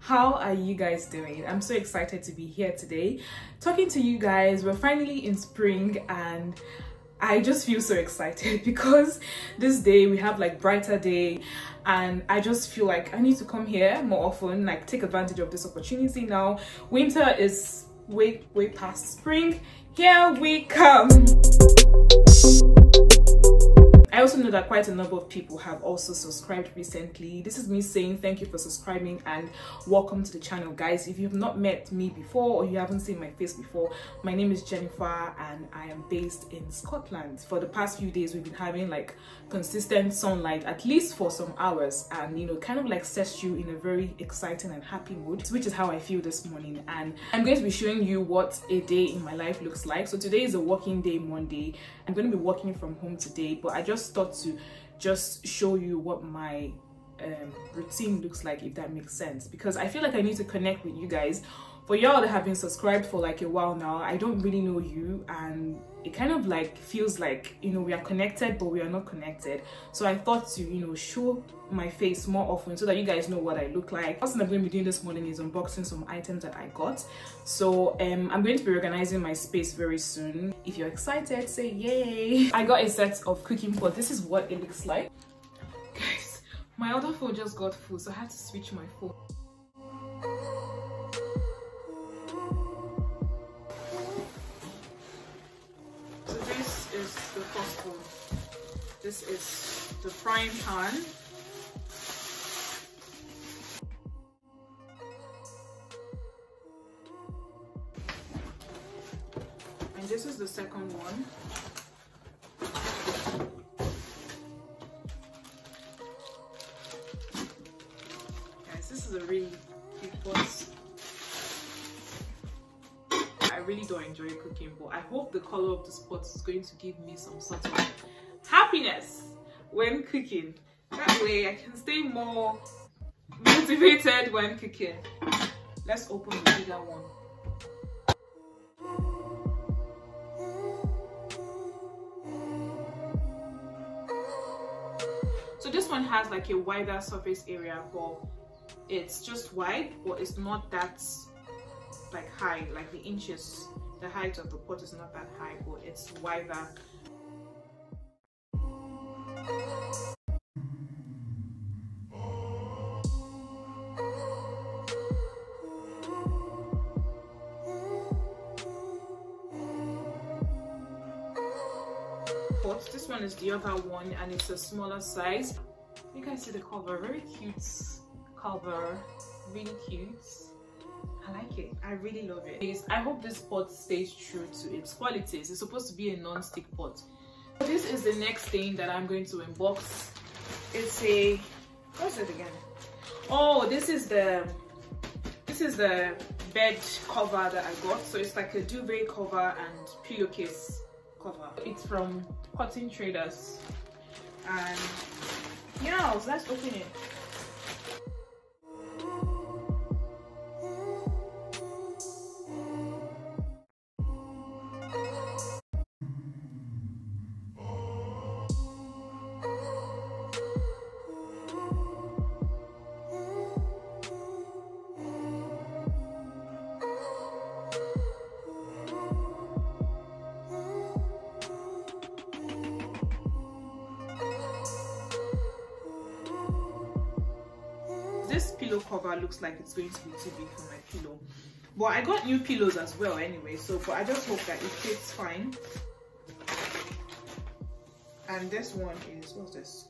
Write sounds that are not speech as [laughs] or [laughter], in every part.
how are you guys doing? I'm so excited to be here today. Talking to you guys we're finally in spring and I just feel so excited [laughs] because this day we have like brighter day and I just feel like I need to come here more often like take advantage of this opportunity now. Winter is way way past spring. Here we come I also know that quite a number of people have also subscribed recently. This is me saying thank you for subscribing and welcome to the channel guys. If you have not met me before or you haven't seen my face before, my name is Jennifer and I am based in Scotland. For the past few days we've been having like consistent sunlight at least for some hours and you know kind of like sets you in a very exciting and happy mood which is how I feel this morning and I'm going to be showing you what a day in my life looks like. So today is a working day Monday. I'm going to be working from home today but I just thought to just show you what my um, routine looks like if that makes sense. Because I feel like I need to connect with you guys for y'all that have been subscribed for like a while now I don't really know you and it kind of like feels like you know we are connected but we are not connected so I thought to you know show my face more often so that you guys know what I look like. First thing I'm going to be doing this morning is unboxing some items that I got. So um, I'm going to be organizing my space very soon. If you're excited, say yay. I got a set of cooking pots This is what it looks like. Guys, my other phone just got full so I had to switch my phone. This is the frying pan. And this is the second one. Guys, this is a really cute box. I really don't enjoy cooking, but I hope the color of this pot is going to give me some sort of happiness when cooking. That way I can stay more motivated when cooking. Let's open the bigger one. So this one has like a wider surface area but it's just wide but it's not that like high like the inches the height of the pot is not that high but it's wider this one is the other one and it's a smaller size you guys see the cover very cute cover really cute I like it. I really love it. I hope this pot stays true to its qualities. It's supposed to be a non-stick pot. This is the next thing that I'm going to unbox. It's a, what's it again? Oh, this is the, this is the bed cover that I got. So it's like a duvet cover and pillowcase cover. It's from Cotton Traders. And yeah, let's open it. Pillow cover looks like it's going to be too big for my pillow. But i got new pillows as well anyway so but i just hope that it fits fine. And this one is what's this?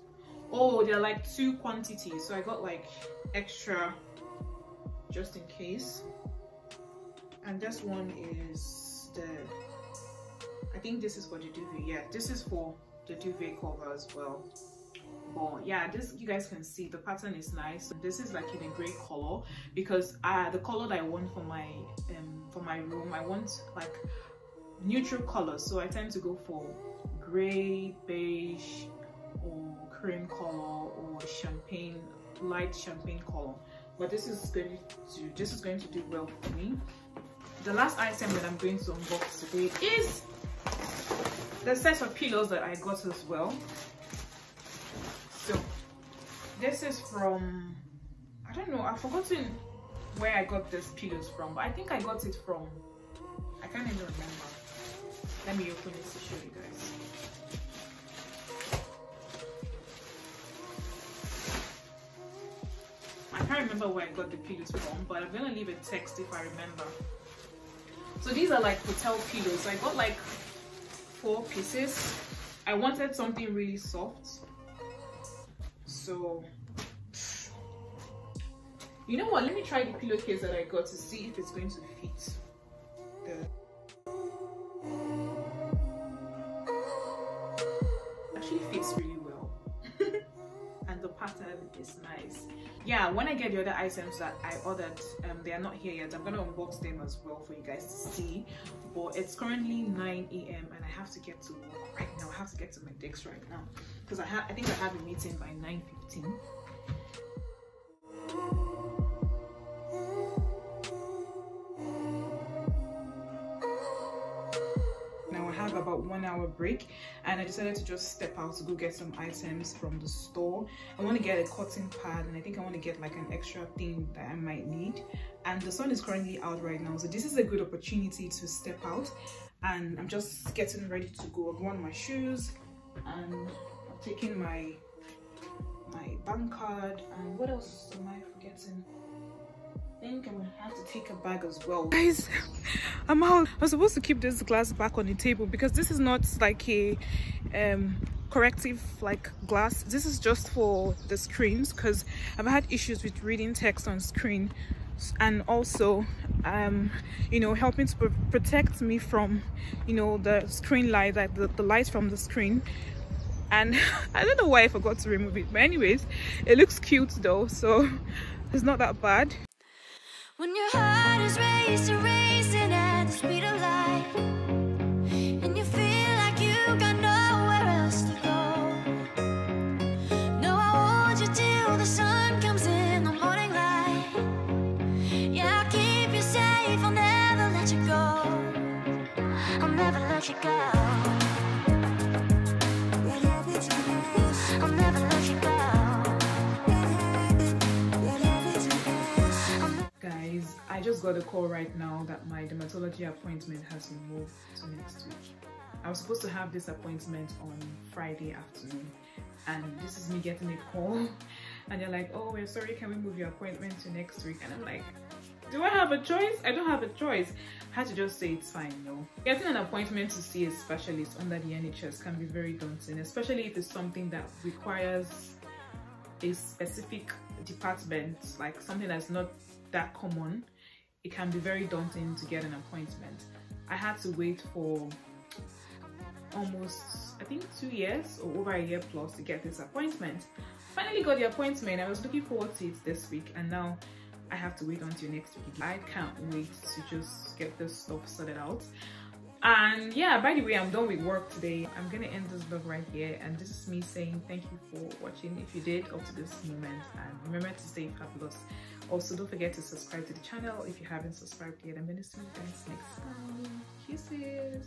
Oh they're like two quantities so i got like extra just in case. And this one is the i think this is for the duvet. Yeah this is for the duvet cover as well but yeah this you guys can see the pattern is nice. This is like in a gray color because uh the color that i want for my um for my room i want like neutral colors so i tend to go for gray beige or cream color or champagne light champagne color. But this is going to this is going to do well for me. The last item that i'm going to unbox today is the set of pillows that i got as well so this is from i don't know i've forgotten where I got this pillows from, but I think I got it from, I can't even remember. Let me open this to show you guys. I can't remember where I got the pillows from, but I'm gonna leave a text if I remember. So these are like hotel pillows. I got like four pieces. I wanted something really soft. So you know what? Let me try the pillowcase that I got to see if it's going to fit. The the pattern is nice. Yeah, when I get the other items that I ordered, um, they are not here yet. I'm gonna unbox them as well for you guys to see. But it's currently 9 a.m. and I have to get to work right now. I have to get to my desk right now because I have I think I have a meeting by 9:15. about one hour break and I decided to just step out to go get some items from the store. I want to get a cotton pad and I think I want to get like an extra thing that I might need and the sun is currently out right now so this is a good opportunity to step out and I'm just getting ready to go. I've worn my shoes and I'm taking my my bank card and what else am I forgetting? Think I'm gonna have to take a bag as well. Guys, I'm out. I'm supposed to keep this glass back on the table because this is not like a um corrective like glass. This is just for the screens because I've had issues with reading text on screen and also um you know helping to protect me from you know the screen light like the, the light from the screen and [laughs] I don't know why I forgot to remove it but anyways it looks cute though so [laughs] it's not that bad when your heart is racing, racing at the speed of light And you feel like you got nowhere else to go. No, I hold you till the sun comes in the morning light. Yeah, I'll keep you safe, I'll never let you go. I'll never let you go just got a call right now that my dermatology appointment has been moved to next week. I was supposed to have this appointment on Friday afternoon and this is me getting a call [laughs] and they're like, oh, we're sorry, can we move your appointment to next week? And I'm like, do I have a choice? I don't have a choice. I had to just say it's fine, no. Getting an appointment to see a specialist under the NHS can be very daunting, especially if it's something that requires a specific department, like something that's not that common it can be very daunting to get an appointment. I had to wait for almost, I think two years or over a year plus to get this appointment. Finally got the appointment. I was looking forward to it this week and now I have to wait until next week. I can't wait to just get this stuff sorted out. And yeah, by the way, I'm done with work today. I'm gonna end this vlog right here and this is me saying thank you for watching if you did up to this moment and remember to stay fabulous. Also, don't forget to subscribe to the channel if you haven't subscribed yet. I'm gonna see you guys next time. Kisses!